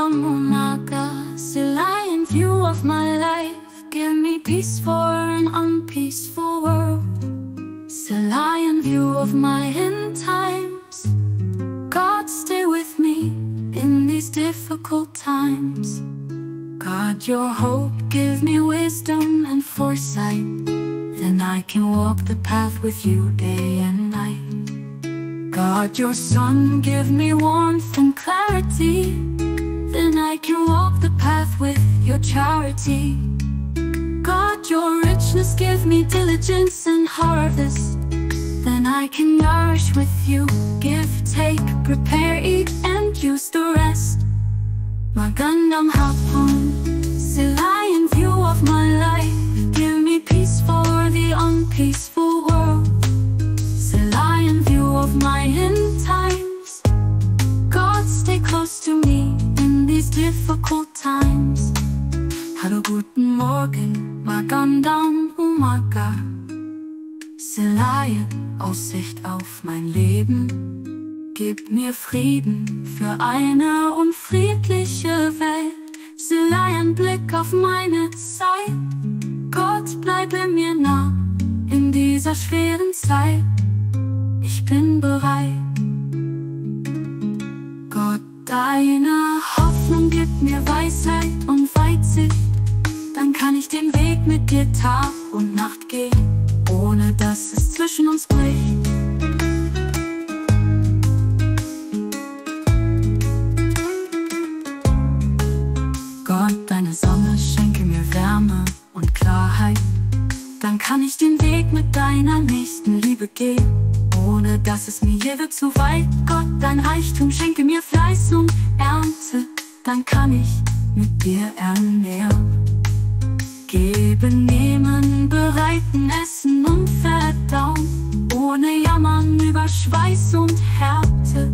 Shamunaka, Silian view of my life. Give me peace for an unpeaceful world. Silian view of my end times. God, stay with me in these difficult times. God, your hope, give me wisdom and foresight. Then I can walk the path with you day and night. God, your sun, give me warmth and clarity charity. God, your richness, give me diligence and harvest. Then I can nourish with you, give, take, prepare, eat, and use the rest. Magandang hapon, sila in view of my life. Give me peace for the unpeaceful world. Sila in view of my end times. God, stay close to me in these difficult times. Hallo, guten Morgen, magandang umaga. Selaien, Aussicht auf mein Leben. Gib mir Frieden für eine unfriedliche Welt. Selaien, Blick auf meine Zeit. Gott, bleibe mir nah in dieser schweren Zeit. Ich bin bereit. Gott, deine kann ich den Weg mit dir Tag und Nacht gehen, ohne dass es zwischen uns bricht. Gott, deine Sonne schenke mir Wärme und Klarheit. Dann kann ich den Weg mit deiner nächsten Liebe gehen, ohne dass es mir je wird zu weit. Gott, dein Reichtum schenke mir Fleiß und Ernte. Dann kann ich mit dir ernähren. Geben, nehmen, bereiten, essen und verdauen. Ohne Jammern über Schweiß und Härte.